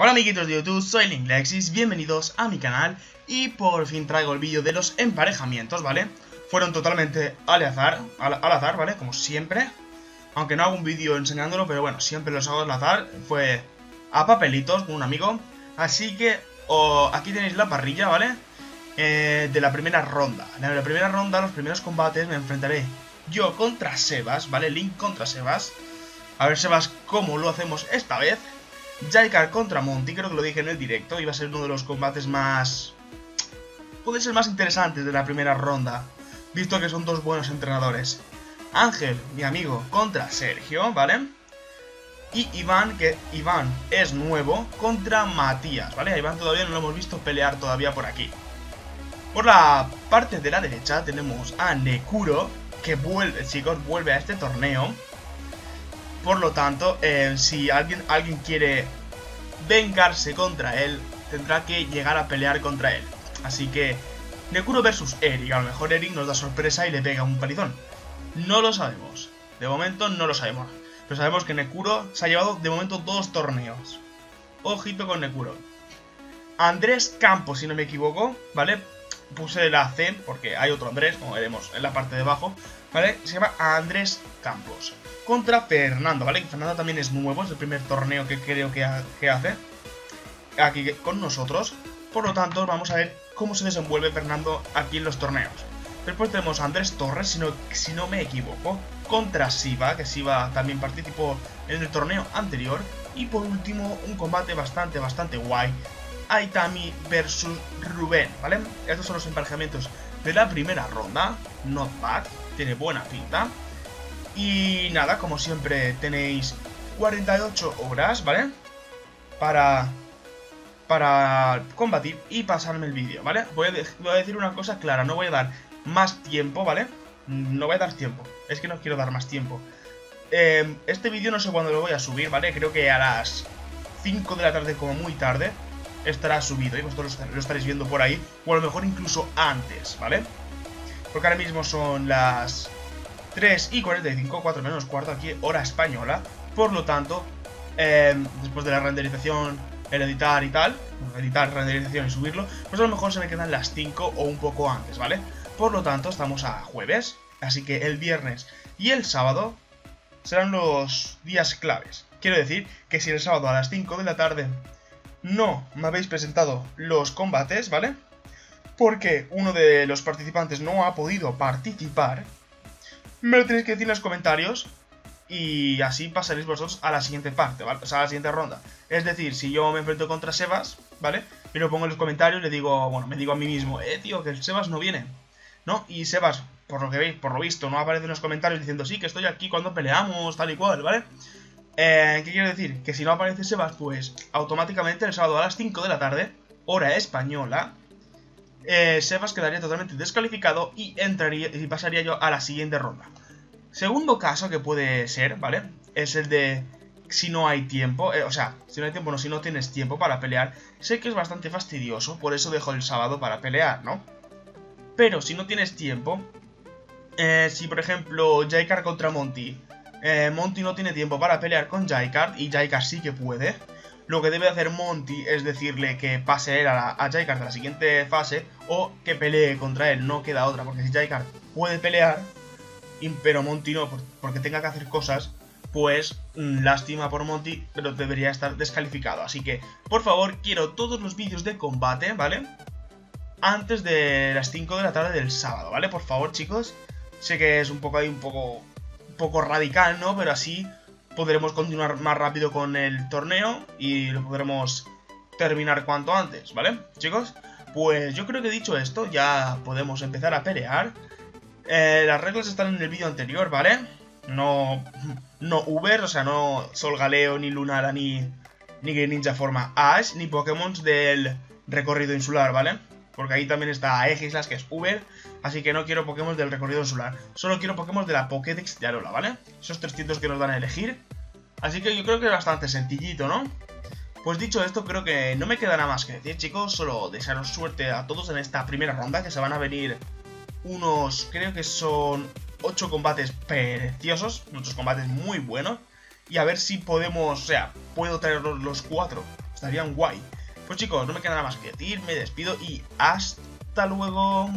Hola amiguitos de YouTube, soy Linklexis, bienvenidos a mi canal y por fin traigo el vídeo de los emparejamientos, ¿vale? Fueron totalmente al azar, al, azar, ¿vale? Como siempre, aunque no hago un vídeo enseñándolo, pero bueno, siempre los hago al azar, fue a papelitos con un amigo, así que aquí tenéis la parrilla, ¿vale? Eh, de la primera ronda, en la primera ronda, los primeros combates me enfrentaré yo contra Sebas, ¿vale? Link contra Sebas, a ver Sebas cómo lo hacemos esta vez Jaikar contra Monty, creo que lo dije en el directo, iba a ser uno de los combates más... Puede ser más interesantes de la primera ronda, visto que son dos buenos entrenadores. Ángel, mi amigo, contra Sergio, ¿vale? Y Iván, que Iván es nuevo, contra Matías, ¿vale? A Iván todavía no lo hemos visto pelear todavía por aquí. Por la parte de la derecha tenemos a Nekuro, que vuelve, chicos, vuelve a este torneo. Por lo tanto, eh, si alguien, alguien quiere vengarse contra él, tendrá que llegar a pelear contra él. Así que, Nekuro versus Eric. A lo mejor Eric nos da sorpresa y le pega un palizón. No lo sabemos. De momento no lo sabemos. Pero sabemos que Nekuro se ha llevado de momento dos torneos. Ojito con Nekuro. Andrés Campos, si no me equivoco, ¿vale? Puse la C porque hay otro Andrés, como veremos en la parte de abajo, ¿vale? Se llama Andrés Campos contra Fernando, ¿vale? Que Fernando también es nuevo, es el primer torneo que creo que, hace aquí con nosotros. Por lo tanto, vamos a ver cómo se desenvuelve Fernando aquí en los torneos. Después tenemos a Andrés Torres, si no, si no me equivoco, contra Siva, que Siva también participó en el torneo anterior. Y por último, un combate bastante, bastante guay. Aitami versus Rubén, ¿vale? Estos son los emparejamientos de la primera ronda. Not bad, tiene buena pinta. Y nada, como siempre tenéis 48 horas, ¿vale? Para, para combatir y pasarme el vídeo, ¿vale? Voy a, decir una cosa clara, no voy a dar más tiempo, ¿vale? No voy a dar tiempo, es que no quiero dar más tiempo. Eh, este vídeo no sé cuándo lo voy a subir, ¿vale? Creo que a las 5 de la tarde como muy tarde estará subido y vosotros lo estaréis viendo por ahí, o a lo mejor incluso antes, ¿vale? Porque ahora mismo son las 3 y 45, 4 menos cuarto aquí, hora española. Por lo tanto, em, después de la renderización, el editar y tal, editar, renderización y subirlo, pues a lo mejor se me quedan las 5 o un poco antes, ¿vale? Por lo tanto, estamos a jueves, así que el viernes y el sábado serán los días claves. Quiero decir que si el sábado a las 5 de la tarde no me habéis presentado los combates, ¿vale? Porque uno de los participantes no ha podido participar, me lo tenéis que decir en los comentarios y así pasaréis vosotros a la siguiente parte, ¿vale? O sea, a la siguiente ronda. Es decir, si yo me enfrento contra Sebas, ¿vale? Y lo pongo en los comentarios, le digo, bueno, me digo a mí mismo, eh, tío, que el Sebas no viene, ¿no? Y Sebas, por lo que veis, por lo visto, no aparece en los comentarios diciendo, sí, que estoy aquí cuando peleamos, tal y cual, ¿vale? Eh, ¿Qué quiero decir? Que si no aparece Sebas, pues automáticamente el sábado a las 5 de la tarde, hora española, eh, Sebas quedaría totalmente descalificado y entraría y pasaría yo a la siguiente ronda. Segundo caso que puede ser, ¿vale? Es el de si no hay tiempo, eh, o sea, si no hay tiempo, no, si no tienes tiempo para pelear, sé que es bastante fastidioso, por eso dejo el sábado para pelear, ¿no? Pero si no tienes tiempo, si por ejemplo Jaikar contra Monty, eh, Monty no tiene tiempo para pelear con Jaikar y Jaikar sí que puede, lo que debe hacer Monty es decirle que pase él a, a de la siguiente fase o que pelee contra él, no queda otra, porque si Jaikar puede pelear, pero Monty no, porque tenga que hacer cosas, pues mm, lástima por Monty, pero debería estar descalificado. Así que, por favor, quiero todos los vídeos de combate, ¿vale? Antes de las 5 de la tarde del sábado, ¿vale? Por favor, chicos. Sé que es un poco ahí, un poco, poco radical, ¿no? Pero así podremos continuar más rápido con el torneo y lo podremos terminar cuanto antes, ¿vale? Chicos, pues yo creo que dicho esto ya podemos empezar a pelear. Eh, las reglas están en el vídeo anterior, ¿vale? No, no Uber, o sea, no Sol Galeo, ni Lunara, ni, ni Ninja Forma Ash, ni Pokémon del recorrido insular, ¿vale? Porque ahí también está Egislas, que es Uber, así que no quiero Pokémon del recorrido insular. Solo quiero Pokémon de la Pokédex de Alola, ¿vale? Esos 300 que nos dan a elegir. Así que yo creo que es bastante sencillito, ¿no? Pues dicho esto, creo que no me queda nada más que decir, chicos. Solo desearos suerte a todos en esta primera ronda, que se van a venir unos, creo que son 8 combates preciosos, muchos combates muy buenos. Y a ver si podemos, o sea, puedo traer los 4 estarían guay. Pues chicos, no me queda nada más que decir, me despido y hasta luego.